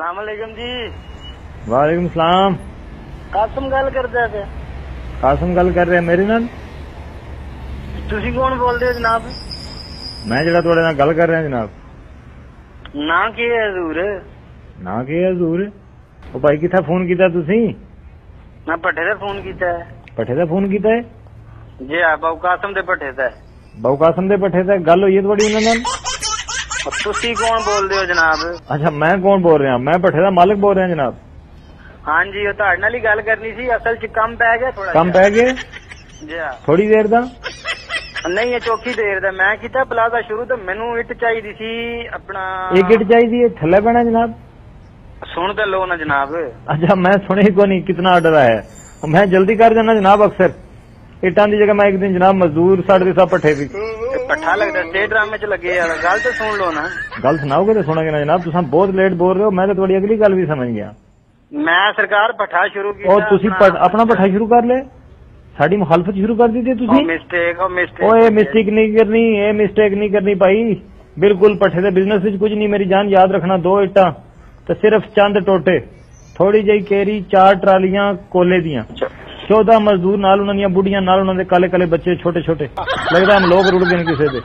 ਅਸਲਾਮੁਅਲੈਕਮ ਜੀ ਵਾਲੇਕੁਮ ਸਲਾਮ ਕਾਸਮ ਗੱਲ ਕਰਦਾ ਪਿਆ ਕਾਸਮ ਗੱਲ ਕਰ ਰਿਹਾ ਮੇਰੇ ਨਾਲ ਤੁਸੀਂ ਕੌਣ ਬੋਲਦੇ ਹੋ ਜਨਾਬ ਮੈਂ ਜਿਹੜਾ ਤੁਹਾਡੇ ਨਾਲ ਗੱਲ ਕਰ ਰਿਹਾ ਜਨਾਬ ਨਾਂ ਕੀ ਹੈ ਹਜ਼ੂਰ ਨਾ ਕੀ ਹੈ ਹਜ਼ੂਰ ਉਹ ਭਾਈ ਕਿੱਥਾ ਫੋਨ ਕੀਤਾ ਤੁਸੀਂ ਮੈਂ ਭੱਠੇ ਦਾ ਫੋਨ ਕੀਤਾ ਹੈ ਪੱਠੇ ਦਾ ਫੋਨ ਕੀਤਾ ਹੈ ਜੀ ਆ ਬਾਬੂ ਕਾਸਮ ਦੇ ਭੱਠੇ ਦਾ ਬਾਉ ਕਾਸਮ ਦੇ ਪੱਠੇ ਤੇ ਗੱਲ ਹੋਈ ਹੈ ਤੁਹਾਡੀ ਉਹਨਾਂ ਨਾਲ ਤੁਸੀਂ ਕੌਣ ਬੋਲਦੇ ਹੋ ਜਨਾਬ? ਅੱਛਾ ਮੈਂ ਕੌਣ ਬੋਲ ਰਿਹਾ? ਮੈਂ ਪੱਠੇ ਦਾ ਮਾਲਕ ਬੋਲ ਰਿਹਾ ਜਨਾਬ। ਹਾਂਜੀ ਉਹ ਤੁਹਾਡੇ ਨਾਲ ਹੀ ਗੱਲ ਕਰਨੀ ਸੀ। ਅਸਲ 'ਚ ਕੰਮ ਪੈ ਗਿਆ ਥੋੜਾ ਕੰਮ ਪੈ ਗਏ ਜੀ ਥੋੜੀ ਦੇਰ ਦਾ? ਨਹੀਂ ਇਹ ਚੌਕੀ ਦੇਰ ਦਾ। ਮੈਂ ਕੀਤਾ ਪਲਾਜ਼ਾ ਸ਼ੁਰੂ ਤੋਂ ਮੈਨੂੰ ਇੱਟ ਚਾਹੀਦੀ ਸੀ ਆਪਣਾ ਇੱਕ ਇੱਟ ਚਾਹੀਦੀ ਹੈ ਥੱਲੇ ਪੈਣਾ ਜਨਾਬ? ਸੁਣ ਤੇ ਲੋ ਨਾ ਜਨਾਬ। ਅੱਛਾ ਮੈਂ ਸੁਣੇ ਕੋ ਨਹੀਂ ਕਿਤਨਾ ਆਰਡਰ ਆਇਆ ਮੈਂ ਜਲਦੀ ਕਰ ਜਾਣਾ ਜਨਾਬ ਅਕਸਰ। ਇੱਟਾਂ ਦੀ ਜਗ੍ਹਾ ਮੈਂ ਇੱਕ ਦਿਨ ਜਨਾਬ ਮਜ਼ਦੂਰ ਸਾਡੇ ਸਭ ਪੱਠੇ ਦੀ ਇਹ ਪੱਠਾ ਲੱਗਦਾ ਸਟੇਟ ਡਰਾਮੇ 'ਚ ਲੱਗੇ ਯਾਰ ਗੱਲ ਤਾਂ ਸੁਣ ਲੋ ਨਾ। ਗੱਲ ਸੁਣਾਓਗੇ ਤੇ ਸੁਣਾਂਗੇ ਨਾ ਜਨਾਬ ਤੁਸੀਂ ਬਹੁਤ ਲੇਟ ਬੋਲ ਰਹੇ ਹੋ ਮੈਂ ਤਾਂ ਤੁਹਾਡੀ ਅਗਲੀ ਗੱਲ ਵੀ ਸਮਝ ਗਿਆ। ਮੈਂ ਸਰਕਾਰ ਪੱਠਾ ਸ਼ੁਰੂ ਕੀਤਾ ਉਹ ਤੁਸੀਂ ਆਪਣਾ ਪੱਠਾ ਸ਼ੁਰੂ ਕਰ ਲੈ ਸਾਡੀ ਮੁਖਾਲਫਤ ਸ਼ੁਰੂ ਕਰ ਦਿੱਤੀ ਤੁਸੀਂ? ਮਿਸਟੇਕ ਉਹ ਮਿਸਟੇਕ ਓਏ ਮਿਸਟੇਕ ਨਹੀਂ ਕਰਨੀ ਇਹ ਮਿਸਟੇਕ ਨਹੀਂ ਕਰਨੀ ਭਾਈ। ਬਿਲਕੁਲ ਪੱਠੇ ਦੇ ਬਿਜ਼ਨਸ ਵਿੱਚ ਕੁਝ ਨਹੀਂ ਮੇਰੀ ਜਾਨ ਯਾਦ ਰੱਖਣਾ ਦੋ ਇੱਟਾਂ ਤੇ ਸਿਰਫ ਚੰਦ ਟੋਟੇ। ਥੋੜੀ ਜਿਹੀ ਕੇਰੀ ਚਾਰ ਟਰਾਲੀਆਂ ਕੋਲੇ ਦੀਆਂ। 14 ਮਜ਼ਦੂਰ ਨਾਲ ਉਹਨਾਂ ਦੀਆਂ ਬੁੱਢੀਆਂ ਨਾਲ ਉਹਨਾਂ ਦੇ ਕਾਲੇ ਕਾਲੇ ਬੱਚੇ ਛੋਟੇ ਛੋਟੇ ਲੱਗਦਾ ਹਮ ਲੋਕ ਰੁੜ ਗਏ ਨੇ ਕਿਸੇ ਦੇ।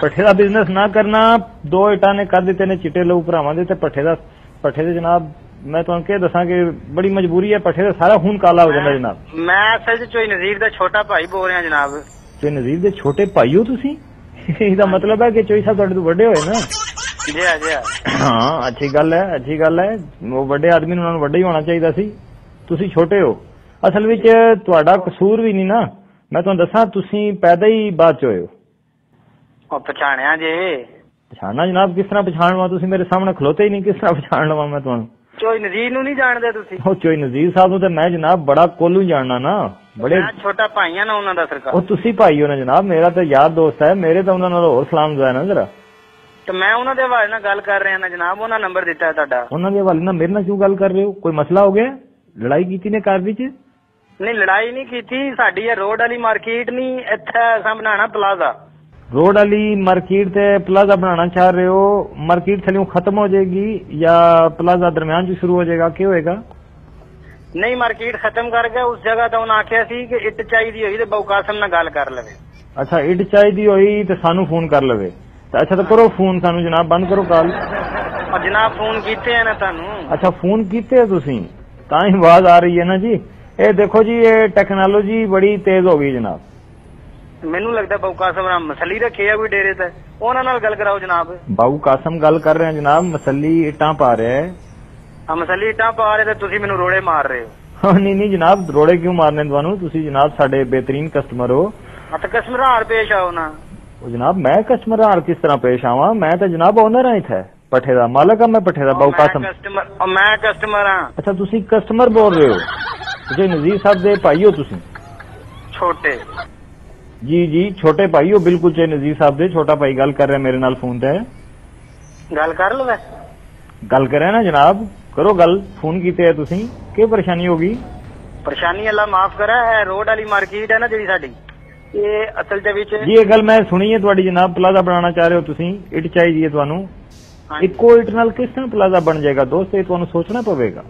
ਪੱਠੇ ਦਾ ਬਿਜ਼ਨਸ ਨਾ ਕਰਨਾ ਦੋ ਇੱਟਾਂ ਨੇ ਕਰ ਦਿੱਤੇ ਨੇ ਚਿੱਟੇ ਲੋਕ ਭਰਾਵਾਂ ਦੇ ਤੇ ਪੱਠੇ ਦਾ ਪੱਠੇ ਦੇ ਜਨਾਬ ਮੈਂ ਤੁਹਾਨੂੰ ਕੀ ਦੱਸਾਂ ਕਿ ਬੜੀ ਮਜਬੂਰੀ ਹੈ ਪੱਠੇ ਦਾ ਸਾਰਾ ਖੂਨ ਕਾਲਾ ਹੋ ਜਾਂਦਾ ਜਨਾਬ। ਮੈਂ ਅਸਲ 'ਚ ਚੋਈ ਨਜ਼ੀਰ ਦਾ ਛੋਟਾ ਭਾਈ ਬੋਲ ਰਿਹਾ ਜਨਾਬ। ਤੇ ਨਜ਼ੀਰ ਦੇ ਛੋਟੇ ਭਾਈ ਹੋ ਤੁਸੀਂ? ਇਹਦਾ ਮਤਲਬ ਹੈ ਕਿ ਚੋਈ ਸਾਹਿਬ ਤੁਹਾਡੇ ਤੋਂ ਵੱਡੇ ਹੋਏ ਨਾ? ਜੀ ਆ ਜੀ ਹਾਂ ਅੱਛੀ ਗੱਲ ਹੈ ਅੱਛੀ ਗੱਲ ਹੈ। ਉਹ ਵੱਡੇ ਆਦਮੀ ਨੂੰ ਉਹਨਾਂ ਨੂੰ ਵੱਡਾ ਹੀ ਹੋਣਾ ਚਾਹੀਦਾ ਸੀ। ਤੁਸੀਂ ਛੋਟੇ ਹੋ। ਅਸਲ ਵਿੱਚ ਤੁਹਾਡਾ ਕਸੂਰ ਵੀ ਨਹੀਂ ਨਾ। ਮੈਂ ਤੁਹਾਨੂੰ ਦੱਸਾਂ ਤੁਸੀਂ ਪੈਦਾ ਹੀ ਬਾਅਦ ਚ ਹੋਏ ਹੋ। ਉਹ ਪਛਾਣਿਆ ਜੇ। ਪਛਾਣਨਾ ਜਨਾਬ ਕਿਸ ਤਰ੍ਹਾਂ ਪਛਾਣ ਲਵਾਂ? ਤੁਸੀਂ ਮੇਰੇ ਸਾਹਮਣੇ ਖਲੋਤੇ ਹੀ ਨਹੀਂ ਕਿਸ ਤਰ੍ਹਾਂ ਪਛਾਣ ਲਵਾਂ ਮੈਂ ਤੁਹਾਨੂੰ? ਚੋਈ ਨਜ਼ੀਰ ਨੂੰ ਨਹੀਂ ਜਾਣਦੇ ਤੁਸੀਂ? ਉਹ ਚੋਈ ਨਜ਼ੀਰ ਸਾਹਿਬ ਨੂੰ ਤੇ ਮੈਂ ਜਨਾਬ ਬੜਾ ਕੋਲੂ ਜਾਣਨਾ ਨਾ। ਬੜੇ ਮੈਂ ਛੋਟਾ ਭਾਈਆਂ ਨਾ ਉਹਨਾਂ ਦਾ ਸਰਕਾਰ। ਉਹ ਤੁਸੀਂ ਭਾਈ ਹੋ ਨਾ ਜਨਾਬ ਮੇਰਾ ਤਾਂ ਯਾਰ ਦੋਸਤ ਹੈ ਮੇਰੇ ਤਾਂ ਉਹਨਾਂ ਨਾਲ ਹੋਰ ਸਲਾਮ ਦੁਆ ਨਾ ਜਰਾ। ਤੇ ਮੈਂ ਉਹਨਾਂ ਦੇ ਹਵਾਲੇ ਨਾਲ ਗੱਲ ਕਰ ਰਿਹਾ ਨਾ ਜਨਾਬ ਉਹਨਾਂ ਨੰਬਰ ਦਿੱਤਾ ਤੁਹਾਡਾ। ਉਹਨਾਂ ਦੇ ਹਵਾਲੇ ਨਾਲ ਮੇਰੇ ਨਾਲ ਕਿਉਂ ਗੱਲ ਕਰ ਰਹੇ ਹੋ? ਕੋਈ ਮਸਲਾ ਹੋ ਗਿਆ? ਲੜਾਈ ਕੀਤੀ ਨੇ ਘਰ ਵਿੱਚ? ਨਹੀਂ ਲੜਾਈ ਨਹੀਂ ਕੀਤੀ। ਸਾਡੀ ਇਹ ਰੋਡ ਵਾਲੀ ਮਾਰਕੀਟ ਨਹੀਂ ਇੱਥੇ ਅਸਾਂ ਬਣਾਣਾ ਪਲਾਜ਼ਾ। ਰੋਡ ਵਾਲੀ ਮਾਰਕੀਟ ਤੇ ਪਲਾਜ਼ਾ ਬਣਾਉਣਾ ਚਾਹ ਰਹੇ ਹੋ? ਮਾਰਕੀਟ ਥਲਿਓਂ ਖਤਮ ਹੋ ਜਾਏਗੀ ਜਾਂ ਪਲਾਜ਼ਾ ਦਰਮਿਆਨ ਚ ਸ਼ੁਰੂ ਹੋ ਜਾਏਗਾ? ਕੀ ਹੋਏਗਾ? ਨਹੀਂ ਮਾਰਕੀਟ ਖਤਮ ਕਰ ਗਿਆ। ਉਸ ਜਗ੍ਹਾ ਤਾਂ ਉਹਨਾਂ ਆਖਿਆ ਸੀ ਕਿ ਇੱਟ ਚਾਹੀਦੀ ਹੋਈ ਤੇ ਬਾਊ ਕਾਸਮ ਨਾਲ ਗੱਲ ਕਰ ਲਵੇ। ਅੱਛਾ ਇੱਟ ਚਾਹੀਦੀ ਹੋਈ ਤੇ ਸਾਨੂੰ ਫੋਨ ਕਰ ਲਵੇ। ਤਾਂ ਅੱਛਾ ਤਾਂ ਕਰੋ ਫੋਨ ਸਾਨੂੰ ਜਨਾਬ ਬੰਦ ਕਰੋ ਕਾਲ। ਜਨਾਬ ਫੋਨ ਕੀਤੇ ਆ ਨਾ ਤੁਹਾਨੂੰ। ਅੱਛਾ ਫੋਨ ਕੀਤੇ ਆ ਤੁਸੀਂ? ਤਾਂ ਹੀ ਆਵਾਜ਼ ਆ ਰਹੀ ਹੈ ਨਾ ਜੀ। ਇਹ ਦੇਖੋ ਜੀ ਇਹ ਟੈਕਨੋਲੋਜੀ ਬੜੀ ਤੇਜ਼ ਹੋ ਗਈ ਜਨਾਬ। ਮੈਨੂੰ ਲੱਗਦਾ ਬਾਊ ਕਾਸਮ ਨਾਲ ਮਸਲੀ ਰੱਖੇ ਆ ਕੋਈ ਡੇਰੇ ਤੇ। ਉਹਨਾਂ ਨਾਲ ਗੱਲ ਕਰਾਓ ਜਨਾਬ। ਬਾਊ ਕਾਸਮ ਗੱਲ ਕਰ ਰਹੇ ਆ ਜਨਾਬ ਮਸੱਲੀ ਇੱਟਾਂ ਪਾ ਰਿਹਾ ਹੈ। ਆ ਮਸਲੀ ਇੱਟਾਂ ਪਾ ਰਹੇ ਤੇ ਤੁਸੀਂ ਮੈਨੂੰ ਰੋੜੇ ਮਾਰ ਰਹੇ ਹੋ। ਨਹੀਂ ਨਹੀਂ ਜਨਾਬ ਰੋੜੇ ਕਿਉਂ ਮਾਰਨੇ ਤੁਹਾਨੂੰ? ਤੁਸੀਂ ਜਨਾਬ ਸਾਡੇ ਬਿਹਤਰੀਨ ਕਸਟਮਰ ਹੋ। ਆ ਤਾਂ ਕਸਮ ਹਾਰ ਪੇਸ਼ ਆਓ ਨਾ। ਉਹ ਜਨਾਬ ਮੈਂ ਕਸਟਮਰ ਹਾਲ ਕਿਸ ਤਰ੍ਹਾਂ ਪੇਸ਼ ਆਵਾਂ? ਮੈਂ ਤਾਂ ਜਨਾਬ ਓਨਰ ਹਾਂ ਇੱਥੇ। ਪੱਠੇ ਦਾ ਮਾਲਕ ਹਾਂ ਮੈਂ ਪੱਠੇ ਦਾ ਬਾਊ ਕਾਸਮ। ਕਸਟਮਰ ਮੈਂ ਕਸਟਮਰ ਆ ਅੱਛਾ ਤੁਸੀਂ ਕਸਟਮਰ ਬੋਲ ਰਹੇ ਹੋ। ਤੁਸੀਂ ਨਜ਼ੀਰ ਸਾਹਿਬ ਦੇ ਭਾਈ ਹੋ ਤੁਸੀਂ? ਛੋਟੇ। ਜੀ ਜੀ ਛੋਟੇ ਭਾਈ ਹੋ ਬਿਲਕੁਲ ਜੇ ਨਜ਼ੀਰ ਸਾਹਿਬ ਦੇ ਛੋਟਾ ਭਾਈ ਗੱਲ ਕਰ ਰਿਹਾ ਮੇਰੇ ਨਾਲ ਫੋਨ ਤੇ। ਗੱਲ ਕਰ ਲਵੇ ਗੱਲ ਕਰ ਰਿਹਾ ਨਾ ਜਨਾਬ ਕਰੋ ਗੱਲ ਫੋਨ ਕੀਤੇ ਹੈ ਤੁਸੀਂ ਕੀ ਪਰੇਸ਼ਾਨੀ ਹੋ ਗਈ? ਪਰੇਸ਼ਾਨੀ ਅੱਲਾ ਮਾਫ ਕਰੇ ਇਹ ਰੋਡ ਵਾਲੀ ਮਾਰਕੀਟ ਹੈ ਨਾ ਜਿਹੜੀ ਸਾਡੀ ਇਹ ਅਸਲ ਦੇ ਵਿੱਚ ਜੀ ਇਹ ਗੱਲ ਮੈਂ ਸੁਣੀ ਹੈ ਤੁਹਾਡੀ ਜਨਾਬ ਪਲਾਜ਼ਾ ਬਣਾਉਣਾ ਚਾਹ ਰਹੇ ਹੋ ਤੁਸੀਂ ਇੱਟ ਚਾਹੀਦੀ ਹੈ ਤੁਹਾਨੂੰ। ਇੱਕੋ ਇੱਟ ਨਾਲ ਕਿਸ ਤਰ੍ਹਾਂ ਪਲਾਜ਼ਾ ਬਣ ਜਾਏਗਾ ਦੋਸਤ ਇਹ ਤੁਹਾਨੂੰ ਸੋਚਣਾ ਪਵੇਗਾ।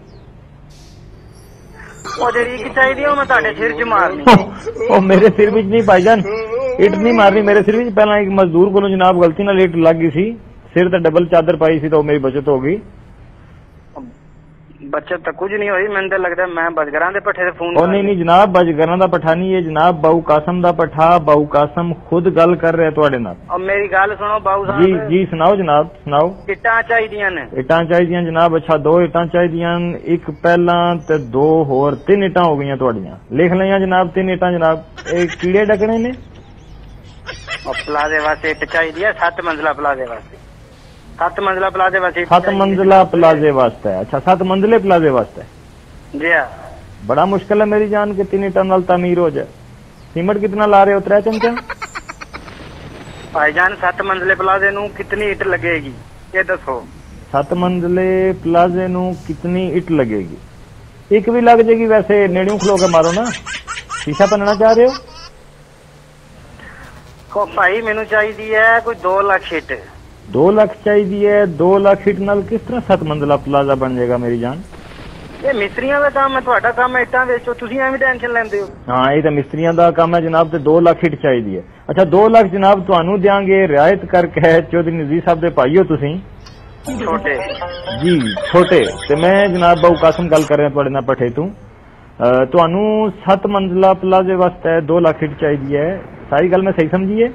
ਉਹ ਜਿਹੜੀ ਇੱਕ ਚਾਹੀਦੀ ਉਹ ਮੈਂ ਤੁਹਾਡੇ ਸਿਰ 'ਚ ਮਾਰਨੀ। ਉਹ ਮੇਰੇ ਸਿਰ ਵਿੱਚ ਨਹੀਂ ਭਾਈਜਾਨ ਇੱਟ ਨਹੀਂ ਮਾਰਨੀ, ਮੇਰੇ ਸਿਰ ਵਿੱਚ। ਪਹਿਲਾਂ ਇੱਕ ਮਜ਼ਦੂਰ ਕੋਲੋਂ ਜਨਾਬ ਗਲਤੀ ਨਾਲ ਇੱਟ ਲੱਗ ਗਈ ਸੀ। ਸਿਰ ਤੇ ਡਬਲ ਚਾਦਰ ਪਾਈ ਸੀ ਤਾਂ ਉਹ ਮੇਰੀ ਬਚਤ ਹੋ ਗਈ। ਬੱਚਤ ਤਾਂ ਕੁਝ ਨਹੀਂ ਹੋਈ ਮੈਨੂੰ ਤਾਂ ਲੱਗਦਾ ਮੈਂ ਬਜਗਰਾਂ ਦੇ ਪੱਠੇ ਤੇ ਫੋਨ ਉਹ ਨਹੀਂ ਨਹੀਂ ਜਨਾਬ ਬਜਗਰਾਂ ਦਾ ਪਠਾ ਨਹੀਂ ਇਹ ਜਨਾਬ ਬਾਊ ਕਾਸਮ ਦਾ ਪਠਾ ਬਾਊ ਕਾਸਮ ਖੁਦ ਗੱਲ ਕਰ ਰਿਹਾ ਤੁਹਾਡੇ ਨਾਲ। ਔਰ ਮੇਰੀ ਗੱਲ ਸੁਣੋ ਜੀ ਸਾਹਿਬ। ਜੀ ਸੁਣਾਓ ਜਨਾਬ ਸੁਣਾਓ। ਇੱਟਾਂ ਚਾਹੀਦੀਆਂ ਨੇ। ਇੱਟਾਂ ਚਾਹੀਦੀਆਂ ਜਨਾਬ ਅੱਛਾ ਦੋ ਇੱਟਾਂ ਚਾਹੀਦੀਆਂ ਇੱਕ ਪਹਿਲਾਂ ਤੇ ਦੋ ਹੋਰ ਤਿੰਨ ਇੱਟਾਂ ਹੋ ਗਈਆਂ ਤੁਹਾਡੀਆਂ। ਲਿਖ ਲਈਆਂ ਜਨਾਬ ਤਿੰਨ ਇੱਟਾਂ ਜਨਾਬ। ਇਹ ਕੀੜੇ ਡਕਣੇ ਨੇ? ਔਰ ਪਲਾਜ਼ੇ ਵਾਸਤੇ ਇੱਟ ਚਾਹੀਦੀ ਹੈ 7 ਮੰਜ਼ਲਾ ਪਲਾਜ਼ੇ ਵਾਸਤੇ। 7 ਮੰਜ਼ਲਾ ਪਲਾਜ਼ੇ ਵਾਸਤੇ ਇੱਟ ਸੱਤ ਚਾਹੀਦੀ ਹੈ। ਮੰਜ਼ਲਾ ਪਲਾਜ਼ੇ ਵਾਸਤੇ ਅੱਛਾ ਸੱਤ ਮੰਜ਼ਲੇ ਪਲਾਜ਼ੇ ਵਾਸਤੇ ਜੀ ਹਾਂ बड़ा मुश्किल है मेरी जान के तीन टनल तमीर हो जाए सीमेंट कितना ला रहे हो त्रै चमचा ਭਾਈਜਾਨ 7 ਮੰਜ਼ਲੇ ਪਲਾਜ਼ੇ ਨੂੰ ਕਿੰਨੀ ਇੱਟ ਲੱਗੇਗੀ ਇਹ ਦੱਸੋ सत मंजिले प्लाजे नु कितनी इट लगेगी एक भी लग जाएगी वैसे नेड़ियों खलो के मारो ना शीशा पहनना चाह रहे हो ਕੋ ਭਾਈ ਮੈਨੂੰ ਚਾਹੀਦੀ ਹੈ ਕੋਈ 2 ਲੱਖ ਇੱਟ 2 ਲੱਖ ਚਾਹੀਦੀ ਹੈ 2 ਲੱਖ ਹਿੱਟ ਨਾਲ ਕਿਸ ਤਰ੍ਹਾਂ ਸੱਤ ਮੰਜ਼ਲਾ ਪਲਾਜ਼ਾ ਬਣ ਜਾਏਗਾ ਮੇਰੀ ਜਾਨ ਇਹ ਮਿਸਤਰੀਆਂ ਦਾ ਕੰਮ ਹੈ ਤੁਹਾਡਾ ਕੰਮ ਹੈ ਇੱਟਾਂ ਵੇਚੋ ਤੁਸੀਂ ਐਵੇਂ ਟੈਨਸ਼ਨ ਲੈਂਦੇ ਹੋ ਹਾਂ ਇਹ ਤਾਂ ਮਿਸਤਰੀਆਂ ਦਾ ਕੰਮ ਹੈ ਜਨਾਬ ਤੇ 2 ਲੱਖ ਹਿੱਟ ਚਾਹੀਦੀ ਹੈ ਅੱਛਾ 2 ਲੱਖ ਜਨਾਬ ਤੁਹਾਨੂੰ ਦਿਆਂਗੇ ਰਿਆਇਤ ਕਰਕੇ ਚੌਧਰੀ ਨਜ਼ੀਰ ਸਾਹਿਬ ਦੇ ਭਾਈਓ ਤੁਸੀਂ ਛੋਟੇ ਜੀ ਛੋਟੇ ਤੇ ਮੈਂ ਜਨਾਬ ਬਾਊ ਕਾਸਮ ਗੱਲ ਕਰ ਰਿਹਾ ਤੁਹਾਡੇ ਨਾਲ ਪਠੇ ਤੋਂ ਤੁਹਾਨੂੰ 7 ਮੰਜ਼ਲਾ ਪਲਾਜ਼ੇ ਵਾਸਤੇ 2 ਲੱਖ ਹਿੱਟ ਚਾਹੀਦੀ ਹੈ ਸਾਰੀ ਗੱਲ ਮੈਂ ਸਹੀ ਸਮਝੀ ਹੈ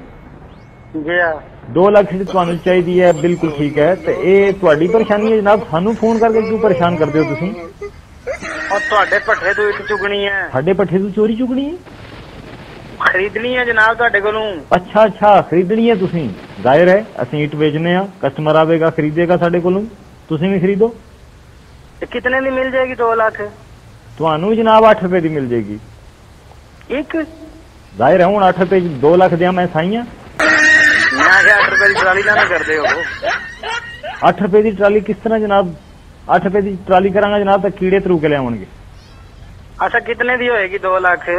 ਜੀ ਆ 2 ਲੱਖ ਹਿੱਟ ਤੁਹਾਨੂੰ ਚਾਹੀਦੀ ਹੈ ਬਿਲਕੁਲ ਠੀਕ ਹੈ। ਤੇ ਇਹ ਤੁਹਾਡੀ ਪਰੇਸ਼ਾਨੀ ਹੈ ਜਨਾਬ ਸਾਨੂੰ ਫੋਨ ਕਰਕੇ ਕਿਉਂ ਪਰੇਸ਼ਾਨ ਕਰਦੇ ਹੋ ਤੁਸੀਂ? ਔਰ ਤੁਹਾਡੇ ਪੱਠੇ ਤੋਂ ਇੱਟ ਚੁਗਣੀ ਹੈ। ਸਾਡੇ ਪੱਠੇ ਤੋਂ ਚੋਰੀ ਚੁਗਣੀ ਹੈ? ਖਰੀਦਣੀ ਹੈ ਜਨਾਬ ਤੁਹਾਡੇ ਕੋਲੋਂ। ਅੱਛਾ ਅੱਛਾ ਖਰੀਦਣੀ ਹੈ ਤੁਸੀਂ। ਜ਼ਾਹਿਰ ਹੈ ਅਸੀਂ ਇੱਟ ਵੇਚਨੇ ਆ ਕਸਟਮਰ ਆਵੇਗਾ ਖਰੀਦੇਗਾ ਸਾਡੇ ਕੋਲੋਂ। ਤੁਸੀਂ ਵੀ ਖਰੀਦੋ। ਤੇ ਕਿਤਨੇ ਦੀ ਮਿਲ ਜਾਏਗੀ 2 ਲੱਖ? ਤੁਹਾਨੂੰ ਜਨਾਬ 8 ਰੁਪਏ ਦੀ ਮਿਲ ਜੇਗੀ ਇੱਕ? ਜ਼ਾਹਿਰ ਹੈ ਹੁਣ 8 ਰੁਪਏ 'ਚ 2 ਲੱਖ ਦਿਆਂ ਮੈਂ ਸਾਈਆਂ। ਕਿਹਾ 8 ਰੁਪਏ ਦੀ ਟਰਾਲੀ ਨਾ ਕਰਦੇ ਹੋ। 8 ਰੁਪਏ ਦੀ ਟਰਾਲੀ ਕਿਸ ਤਰ੍ਹਾਂ ਜਨਾਬ? 8 ਰੁਪਏ ਦੀ ਟਰਾਲੀ ਕਰਾਂਗਾ ਜਨਾਬ ਤਾਂ ਕੀੜੇ ਤਰੂ ਕੇ ਲਿਆਉਣਗੇ। ਅੱਛਾ ਕਿਤਨੇ ਦੀ ਹੋਏਗੀ? 2 ਲੱਖ।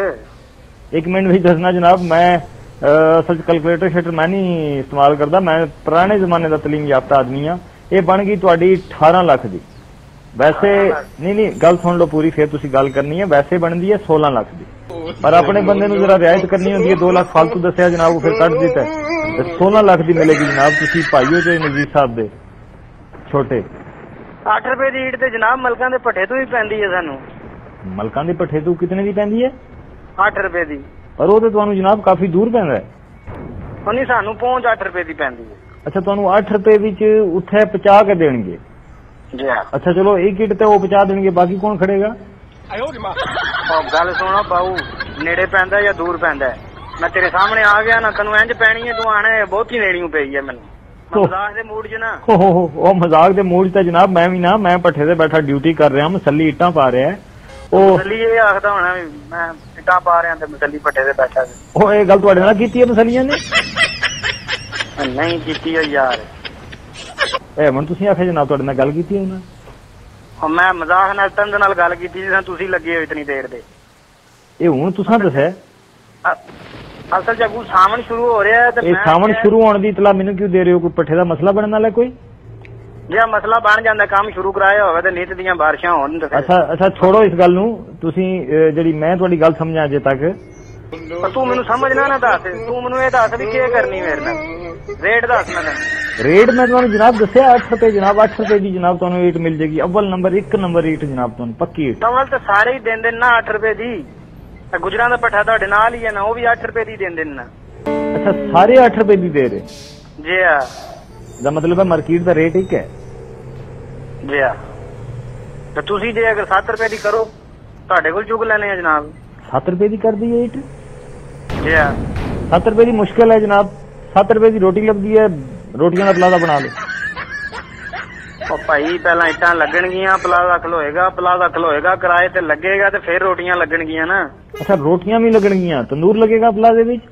ਇੱਕ ਮਿੰਟ ਵਿੱਚ ਦੱਸਣਾ ਜਨਾਬ ਮੈਂ ਅਹ, ਅਸਲ ਚ ਕੈਲਕੂਲੇਟਰ ਸ਼ੀਟਰ ਮੈਂ ਨਹੀਂ ਇਸਤੇਮਾਲ ਕਰਦਾ ਮੈਂ ਪੁਰਾਣੇ ਜ਼ਮਾਨੇ ਦਾ ਤਲੀਮ ਯਾਫਤਾ ਆਦਮੀ ਆ ਇਹ ਬਣ ਗਈ ਤੁਹਾਡੀ 18 ਲੱਖ ਦੀ। ਵੈਸੇ ਨਹੀਂ ਨਹੀਂ ਗੱਲ ਸੁਣ ਲਓ ਪੂਰੀ ਫਿਰ ਤੁਸੀਂ ਗੱਲ ਕਰਨੀ ਹੈ। ਵੈਸੇ ਬਣਦੀ ਹੈ 16 ਲੱਖ ਦੀ। ਪਰ ਆਪਣੇ ਬੰਦੇ ਨੂੰ ਜਰਾ ਰਿਆਇਤ ਕਰਨੀ ਹੁੰਦੀ ਹੈ। 2 ਲੱਖ ਫालतू ਦੱਸਿਆ ਜਨਾਬ ਉਹ ਫਿਰ ਕੱਢ ਦਿੱਤਾ। ਤੇ 16 ਲੱਖ ਦੀ ਮਿਲੇਗੀ ਜਨਾਬ ਤੁਸੀਂ ਭਾਈਓ ਜੇ ਨਜ਼ੀਰ ਸਾਹਿਬ ਦੇ ਛੋਟੇ। 8 ਰੁਪਏ ਦੀ ਇੱਟ ਤੇ ਜਨਾਬ ਮਲਕਾਂ ਦੇ ਪੱਠੇ ਤੋਂ ਹੀ ਪੈਂਦੀ ਹੈ ਸਾਨੂੰ। ਮਲਕਾਂ ਦੇ ਪੱਠੇ ਤੋਂ ਕਿਤਨੇ ਦੀ ਪੈਂਦੀ ਹੈ? 8 ਰੁਪਏ ਦੀ। ਪਰ ਉਹ ਤੇ ਤੁਹਾਨੂੰ ਜਨਾਬ ਕਾਫੀ ਦੂਰ ਪੈਂਦਾ ਹੈ। ਨਹੀਂ ਸਾਨੂੰ ਪਹੁੰਚ 8 ਰੁਪਏ ਦੀ ਪੈਂਦੀ ਹੈ। ਅੱਛਾ ਤੁਹਾਨੂੰ 8 ਰੁਪਏ ਵਿੱਚ ਉੱਥੇ ਪਹੁੰਚਾ ਕੇ ਦੇਣਗੇ। ਅੱਛਾ ਚਲੋ ਇਹ ਕਿਟ ਤੇ ਉਹ ਪਹੁੰਚਾ ਦੇਣਗੇ ਬਾਕੀ ਕੌਣ ਖੜੇਗਾ? ਉਹ ਗੱਲ ਸੁਣੋ ਬਾਊ ਨੇੜੇ ਪੈਂਦਾ ਜਾਂ ਦੂਰ ਪੈਂਦਾ? ਮੈਂ ਤੇਰੇ ਸਾਹਮਣੇ ਆ ਗਿਆ ਨਾ ਤੈਨੂੰ ਇੰਜ ਪੈਣੀ ਹੈ ਤੂੰ ਆਣੇ ਬਹੁਤੀ ਨੇੜੀਓਂ ਪਈ ਹੈ ਮੈਨੂੰ। ਮੈਂ। ਮਜ਼ਾਕ ਦੇ ਮੂਡ 'ਚ ਨਾ। ਹੋ ਹੋ ਹੋ, ਉਹ ਮਜ਼ਾਕ ਦੇ ਮੂਡ 'ਚ ਤਾਂ ਜਨਾਬ ਮੈਂ ਵੀ ਨਾ ਮੈਂ ਪੱਠੇ ਤੇ ਬੈਠਾ ਡਿਊਟੀ ਕਰ ਰਿਹਾ ਮਸੱਲੀ ਇੱਟਾਂ ਪਾ ਰਿਹਾ ਉਹ ਮਸਲੀ ਇਹ ਆਖਦਾ ਹੋਣਾ ਵੀ ਮੈਂ ਇੱਟਾਂ ਪਾ ਰਿਆਂ ਤੇ ਮਸਲੀ ਪੱਟੇ ਤੇ ਬੈਠਾ ਸੀ। ਉਹ ਇਹ ਗੱਲ ਤੁਹਾਡੇ ਨਾਲ ਕੀਤੀ ਹੈ ਮਸਲੀਆਂ ਨੇ? ਨਹੀਂ ਕੀਤੀ ਯਾਰ। ਇਹ ਹੁਣ ਤੁਸੀਂ ਆਖਿਆ ਜਨਾਬ ਤੁਹਾਡੇ ਨਾਲ ਗੱਲ ਕੀਤੀ ਹੈ ਉਹਨਾਂ? ਉਹ ਮੈਂ ਮਜ਼ਾਕ ਨਾਲ ਤੰਦ ਨਾਲ ਗੱਲ ਕੀਤੀ ਜਿਵੇਂ ਤੁਸੀਂ ਲੱਗੇ ਹੋ ਇਤਨੀ ਦੇਰ ਦੇ। ਇਹ ਹੁਣ ਤੁਸੀਂ ਦੱਸਿਆ? ਅਸਲ ਜਗੂ ਸਾਵਣ ਸ਼ੁਰੂ ਹੋ ਰਿਹਾ ਹੈ ਤੇ ਇਹ ਸਾਵਣ ਸ਼ੁਰੂ ਹੋਣ ਦੀ ਇਤਲਾ ਮੈਨੂੰ ਕਿਉਂ ਦੇ ਰਹੇ ਹੋ? ਕੋਈ ਪੱਠੇ ਦਾ ਮਸਲਾ ਬਣਨ ਵਾਲਾ ਕੋਈ? ਜੇ ਮਸਲਾ ਬਣ ਜਾਂਦਾ ਕੰਮ ਸ਼ੁਰੂ ਕਰਾਇਆ ਹੋਵੇ ਤੇ ਨਿਤ ਦੀਆਂ ਬਾਰਿਸ਼ਾਂ ਹੋਣ ਤੇ ਅੱਛਾ ਅੱਛਾ ਛੋੜੋ ਇਸ ਗੱਲ ਨੂੰ। ਤੁਸੀਂ ਜਿਹੜੀ ਮੈਂ ਤੁਹਾਡੀ ਗੱਲ ਸਮਝਾਂ ਅਜੇ ਤੱਕ। ਤੂੰ ਮੈਨੂੰ ਸਮਝਣਾ ਨਾ ਦੱਸ। ਤੂੰ ਮੈਨੂੰ ਇਹ ਦੱਸ ਵੀ ਕੀ ਕਰਨੀ ਮੇਰੇ ਨਾਲ। ਰੇਟ ਦੱਸ ਮੈਂ ਤੈਨੂੰ ਰੇਟ ਮੈਂ ਤੁਹਾਨੂੰ ਜਨਾਬ ਦੱਸਿਆ 8 ਰੁਪਏ ਜਨਾਬ 8 ਰੁਪਏ ਦੀ ਜਨਾਬ ਤੁਹਾਨੂੰ ਈਟ ਮਿਲ ਜੇਗੀ। ਅਵਲ ਨੰਬਰ 1 ਨੰਬਰ ਈਟ ਜਨਾਬ ਤੁਹਾਨੂੰ ਪੱਕੀ ਈਟ ਕਮਲ ਤਾਂ ਸਾਰੇ ਹੀ ਦਿੰਦੇ ਨੇ ਨਾ 8 ਰੁਪਏ ਦੀ। ਗੁਜਰਾਂ ਦਾ ਪੱਠਾ ਤੁਹਾਡੇ ਨਾਲ ਹੀ ਹੈ ਨਾ ਉਹ ਵੀ 8 ਰੁਪਏ ਦੀ ਦਿੰਦੇ ਨੇ। ਅੱਛਾ ਸਾਰੇ 8 ਰੁਪਏ ਦੀ ਦੇ ਰਹੇ? ਜੀ ਆ। ਦਾ ਮਤਲਬ ਹੈ ਮਾਰਕੀਟ ਦਾ ਰੇਟ ਇੱਕ ਹੈ? ਜੀ ਆ। ਤੇ ਤੁਸੀਂ ਜੇ ਅਗਰ 7 ਰੁਪਏ ਦੀ ਕਰੋ ਤੁਹਾਡੇ ਕੋਲ ਚੁਗ ਲੈਣੇ ਆ ਜਨਾਬ। 7 ਰੁਪਏ ਦੀ ਕਰਦੀ ਹੈ ਈਟ ਜੀ ਆ। 7 ਰੁਪਏ ਦੀ ਮੁਸ਼ਕਿਲ ਹੈ ਜਨਾਬ। 7 ਰੁਪਏ ਦੀ ਰੋਟੀ ਲੱਗਦੀ ਹੈ ਰੋਟੀਆਂ ਦਾ ਪਲਾਜ਼ਾ ਬਣਾ ਲਓ। ਉਹ ਭਾਈ ਪਹਿਲਾਂ ਇੱਟਾਂ ਲੱਗਣਗੀਆਂ ਪਲਾਜ਼ਾ ਖਲੋਏਗਾ ਪਲਾਜ਼ਾ ਖਲੋਏਗਾ ਕਿਰਾਏ ਤੇ ਲੱਗੇਗਾ ਤੇ ਫਿਰ ਰੋਟੀਆਂ ਲੱਗਣਗੀਆਂ ਨਾ। ਅੱਛਾ ਰੋਟੀਆਂ ਵੀ ਲੱਗਣਗੀਆਂ ਤੰਦੂਰ ਲੱਗੇਗਾ ਪਲਾਜ਼ੇ ਵਿੱਚ?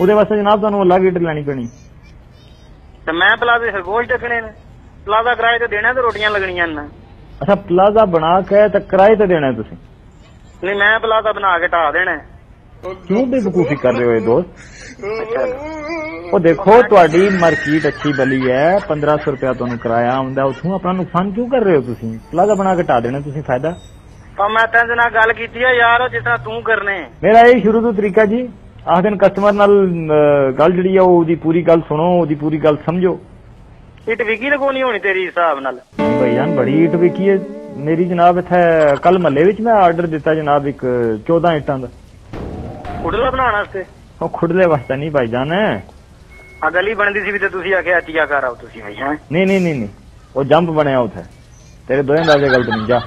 ਉਹਦੇ ਵਾਸਤੇ ਜਨਾਬ ਤੁਹਾਨੂੰ ਅਲੱਗ ਈਟ ਲੈਣੀ ਪੈਣੀ। ਤੇ ਮੈਂ ਪਲਾਜ਼ੇ ਖਰਗੋਸ਼ ਦੇਖਣੇ ਨੇ। ਪਲਾਜ਼ਾ ਕਿਰਾਏ ਤੇ ਦੇਣਾ ਤੇ ਰੋਟੀਆਂ ਲੱਗਣੀਆਂ ਨੇ। ਅੱਛਾ ਪਲਾਜ਼ਾ ਬਣਾ ਕੇ ਤਾਂ ਕਿਰਾਏ ਤੇ ਦੇਣਾ ਤੁਸੀਂ। ਨਹੀਂ ਮੈਂ ਪਲਾਜ਼ਾ ਬਣਾ ਕੇ ਢਾ ਦੇਣਾ। ਕਿਉਂ ਬੇਵਕੂਫੀ ਕਰ ਰਹੇ ਹੋ ਇਹ ਦੋਸਤ? ਉਹ ਦੇਖੋ ਤੁਹਾਡੀ ਮਾਰਕੀਟ ਅੱਛੀ ਬਲੀ ਹੈ 1500 ਰੁਪਇਆ ਤੁਹਾਨੂੰ ਕਿਰਾਇਆ ਆਉਂਦਾ ਉਥੋਂ ਆਪਣਾ ਨੁਕਸਾਨ ਕਿਉਂ ਕਰ ਰਹੇ ਹੋ ਤੁਸੀਂ? ਪਲਾਜ਼ਾ ਬਣਾ ਕੇ ਢਾ ਦੇਣਾ ਤੁਸੀਂ ਫਾਇਦਾ? ਤਾਂ ਮੈਂ ਤੈਨੂੰ ਨਾਲ ਗੱਲ ਕੀਤੀ ਆ ਯਾਰ ਜਿਸ ਤਰ੍ਹਾਂ ਤੂੰ ਕਰਨੇ। ਮੇਰਾ ਇਹ ਸ਼ੁਰੂ ਤੋਂ ਤਰੀਕਾ ਜੀ ਆਖ ਦਿਨ ਕਸਟਮਰ ਨਾਲ ਗੱਲ ਜਿਹੜੀ ਆ ਉਹਦੀ ਪੂਰੀ ਗੱਲ ਸੁਣੋ ਉਹਦੀ ਪੂਰੀ ਗੱਲ ਸਮਝੋ। ਇੱਟ ਵਿਕੀ ਲਗਾਉਣੀ ਹੋਣੀ ਤੇਰੀ ਹਿਸਾਬ ਨਾਲ? ਭਾਈ ਜਾਨ ਬੜੀ ਇੱਟ ਵਿਕੀ ਹੈ। ਮੇਰੀ ਜਨਾਬ ਇੱਥੇ ਕੱਲ ਮਹੱਲੇ ਵਿੱਚ ਮੈਂ ਆਰਡਰ ਦਿੱਤਾ ਜਨਾਬ ਇੱਕ 14 ਇੱਟਾਂ ਦਾ। ਉਡਲਾ ਬਣਾਉਣ ਵਾਸਤੇ? ਉਹ ਖੁੱਡਲੇ ਵਾਸਤੇ ਨਹੀਂ ਭਾਈ ਜਾਨ। ਆ ਗਲੀ ਬਣਦੀ ਸੀ ਵੀ ਤੇ ਤੁਸੀਂ ਆਖਿਆ ਟੀਆ ਕਰ ਆਓ ਤੁਸੀਂ ਭਾਈ ਹੈ? ਨਹੀਂ ਨਹੀਂ ਨਹੀਂ ਨਹੀਂ। ਉਹ ਜੰਪ ਬਣਿਆ ਉੱਥੇ। ਤੇਰੇ ਦੋਵੇਂ ਅੰਦਾਜ਼ੇ ਗਲਤ ਨਹੀਂ ਜਾ।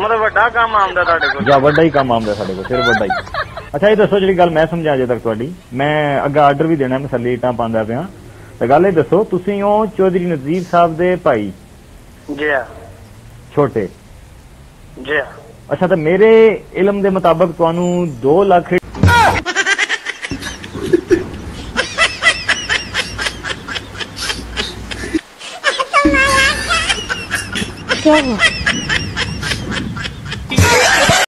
ਮਤਲਬ ਵੱਡਾ ਕੰਮ ਆਉਂਦਾ ਤੁਹਾਡੇ ਕੋਲ? ਜਾਂ ਵੱਡਾ ਹੀ ਕੰਮ ਆਉਂਦਾ ਸਾਡੇ ਕੋਲ ਫਿਰ ਵੱਡਾ ਹੀ। ਅੱਛਾ ਇਹ ਦੱਸੋ ਜਿਹੜੀ ਗੱਲ ਮੈਂ ਸਮਝਾ ਅਜੇ ਤੱਕ ਤੁਹਾਡੀ। ਮੈਂ ਅੱਗਾ ਆਰਡਰ ਵੀ ਦੇਣਾ ਮਸੱਲੀ ਇੱਟਾਂ ਪਾਉਂਦਾ ਪਿਆ। ਤੇ ਗੱਲ ਇਹ ਦੱਸੋ ਤੁਸੀਂ ਉਹ ਚੌਧਰੀ ਨਜ਼ੀਰ ਸਾਹਿਬ ਦੇ ਭਾਈ? ਜੀ ਆ ਛੋਟੇ। ਜੀ ਆ ਅੱਛਾ ਤਾਂ ਮੇਰੇ ਇਲਮ ਦੇ ਮੁਤਾਬਕ ਤੁਹਾਨੂੰ 2 ਲੱਖ